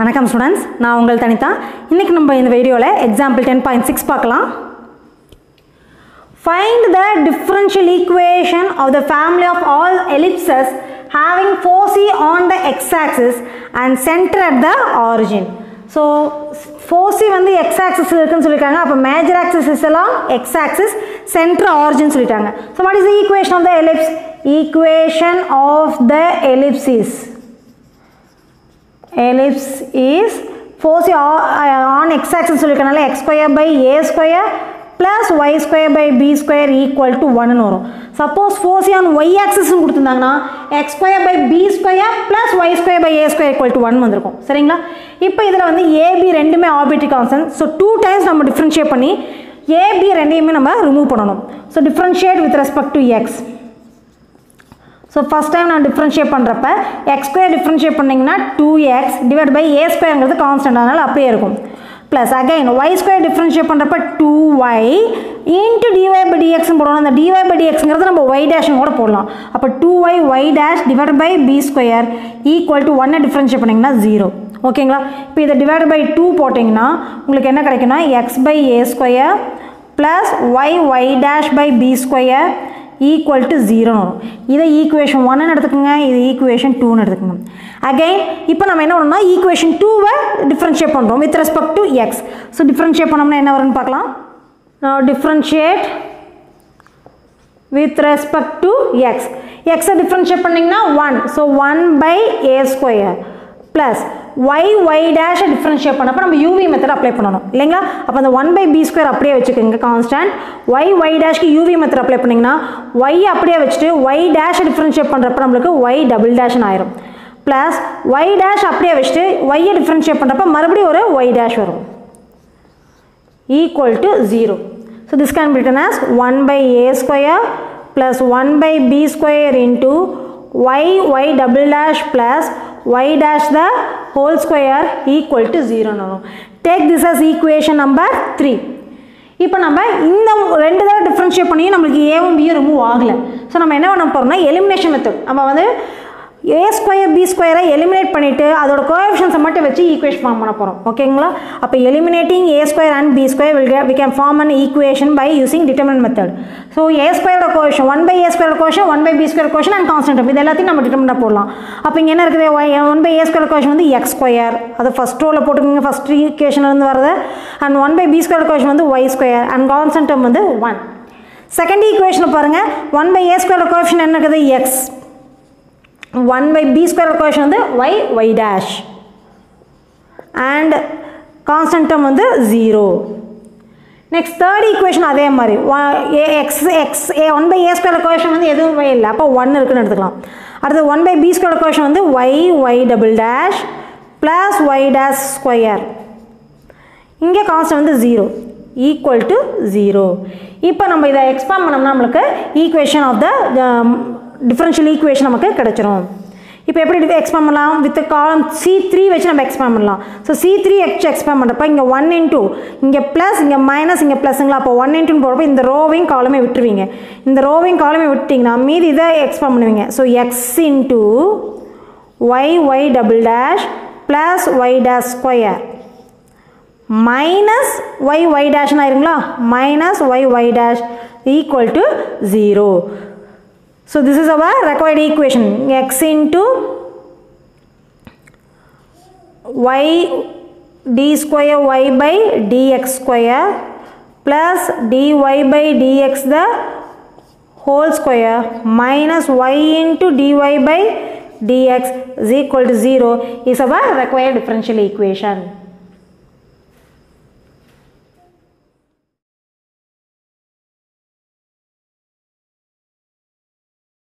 வணக்கம் ஸ்டூடெண்ட்ஸ் நான் உங்கள் தனிதா இன்றைக்கி நம்ம இந்த வீடியோவில் எக்ஸாம்பிள் டென் பாயிண்ட் சிக்ஸ் பார்க்கலாம் find the differential equation of the family of all ellipses having foci on the x and centre at the origin so foci வந்து எக்ஸ் ஆக்சிஸ் இருக்குன்னு சொல்லியிருக்காங்க அப்போ மேஜர் ஆக்சிஸ் எல்லாம் எக்ஸ் ஆக்சிஸ் சென்டர் ஆரிஜின் சொல்லிட்டாங்க so what is equation of the ellipse equation of the ellipsis ellipse is ellipse is foci on x-axis சொல்லியிருக்கனால x square by a square plus y square by b square equal to 1 வரும். Suppose foci on y ஆக்சிஸ்னு கொடுத்துருந்தாங்கன்னா x square by b square plus y square by a square equal to one வந்திருக்கும். சரிங்களா? இப்போ இதில் வந்து a b ரெண்டுமே arbitrary constant so two times நம்ம டிஃப்ரென்ஷியேட் பண்ணி ஏபி ரெண்டையுமே நம்ம ரிமூவ் பண்ணணும். So differentiate with respect to x so first time நான் டிஃப்ரென்ஷியேட் பண்ணுறப்ப எக்ஸ் ஸ்கொயர் டிஃப்ரென்ஷியேட் பண்ணிங்கன்னா two x divide by a ஸ்கொயருங்கிறது constant அதனால் அப்படியே இருக்கும். Plus again y square differentiate பண்ணுறப்ப two y into d y by டிஎக்ஸ்னு போடணும் அந்த டிஒய் பை டிஎக்ஸ்ங்கிறது நம்ம ஒய் டேஷ்னு கூட போடலாம். அப்போ two y y dash divide by b square equal to ஒன்னை டிஃப்ரென்ஷியேட் பண்ணிங்கன்னா ஜீரோ ஓகேங்களா இப்போ இதை டிவைட் பை டூ போட்டிங்கன்னா உங்களுக்கு என்ன கிடைக்குன்னா x by a square plus y y dash by b square equal to ஜீரோன்னு வரும் இதை ஈக்குவேஷன் ஒன்னு எடுத்துக்கோங்க இது ஈக்குவேஷன் டூன்னு எடுத்துக்கோங்க. அகைன் இப்போ நம்ம என்ன பண்ணணும்னா ஈக்குவேஷன் டூவை டிஃப்ரென்ஷியேட் பண்ணுறோம் with respect to x so differentiate பண்ணோம்னா என்ன வரும்னு பார்க்கலாம். நான் differentiate with respect to x எக்ஸை டிஃப்ரென்ஷியேட் பண்ணிங்கன்னா one so one by a square plus y y டேஷை differentiate பண்ணப்போ நம்ம யூவி மெத்தட் அப்ளை பண்ணணும். இல்லைங்களா? அப்போ அந்த ஒன் பை பி ஸ்கொயர் அப்படியே வச்சுக்கோங்க கான்ஸ்டன்ட் ஒய் ஒய் டேஷ்க்கு யூவி மெத்தட் அப்ளை பண்ணிங்கன்னா ஒய் அப்படியே வச்சுட்டு ஒய் டேஷை டிஃப்ரென்ஷியேட் பண்ணுறப்ப நம்மளுக்கு ஒய் டபுள் டேஷ்னு ஆயிரும். ப்ளஸ் ஒய் டேஷ் அப்படியே வச்சுட்டு ஒய்யை டிஃப்ரென்ஷியேட் பண்ணுறப்ப மறுபடியும் ஒரு ஒய் டேஷ் வரும். Equal to zero so this can be written as 1 by a square plus 1 by b square into y y double dash plus y dash the whole square equal to 0 வரும். Take this as equation number 3 இப்போ நம்ம இந்த ரெண்டு தடவை differentiate பண்ணி நம்மளுக்கு ஏவும் பியும் ரிமூவ் ஆகலை. ஸோ நம்ம என்ன பண்ண போகிறோம்னா எலிமினேஷன் மெத்தட் நம்ம வந்து ஏ ஸ்கொயர் பி ஸ்கொயரை எலிமினேட் பண்ணிவிட்டு அதோட கோஎஃபிஷன்ஸை மட்டும் வச்சு ஈக்குவேஷன் ஃபார்ம் பண்ண போகிறோம் ஓகேங்களா அப்போ eliminating a square and b square will we can form an equation by using determinant method so a ஸ்கொயரோட coefficient one by a square coefficient one by b square coefficient and constant இது எல்லாத்தையும் நம்ம டிட்டர்மினாக போடலாம் அப்போ இங்கே என்ன இருக்குது? One by a square coefficient வந்து எக்ஸ் ஸ்கொயர் அது ஃபஸ்ட் ரோவில் போட்டுக்கோங்க ஃபஸ்ட் ஈக்குவேஷன்லேருந்து வரது and one by b square coefficient வந்து ஒய் ஸ்கொயர் அண்ட் கான்ஸ்டன்ட் வந்து ஒன் செகண்ட் ஈக்குவேஷனை பாருங்கள் one by a square coefficient என்ன இருக்குது? X 1 by b square equation வந்து y y dash and constant term வந்து 0 next third equation அதே மாதிரி x x a 1 by a square equation வந்து எதுவும் y இல்லை அப்போ 1 இருக்குன்னு எடுத்துக்கலாம் அடுத்து 1 by b square equation வந்து y y double dash plus y dash square இங்கே கான்ஸ்டன்ட் வந்து 0 ஈக்குவல் டு 0 இப்போ நம்ம இதை எக்ஸ்பாண்ட் பண்ணோம்னா நம்மளுக்கு equation of the differential equation நமக்கு கிடச்சிரும். இப்போ எப்படி எக்ஸ்பேண்ட் பண்ணலாம்? வித் காலம் சி த்ரீ வச்சு நம்ம எக்ஸ்பேண்ட் பண்ணலாம். So c three x expand பண்ணுறப்ப இங்கே ஒன் இன்டூ இங்கே ப்ளஸ் இங்கே மைனஸ் இங்கே ப்ளஸ்ங்களா அப்போ ஒன் இன்ட்டுன்னு போகிறப்ப இந்த ரோவையும் காலமே விட்டுருவீங்க. இந்த ரோவையும் காலமே விட்டிங்கன்னா மீதி இதை எக்ஸ்பேண்ட் பண்ணுவீங்க. So x into y y double dash plus y dash square minus y y டேஷ்னு ஆயிருங்களா minus y y dash equal to zero So this is our required equation x into y d square y by dx square plus dy by dx the whole square minus y into dy by dx is equal to 0 is our required differential equation.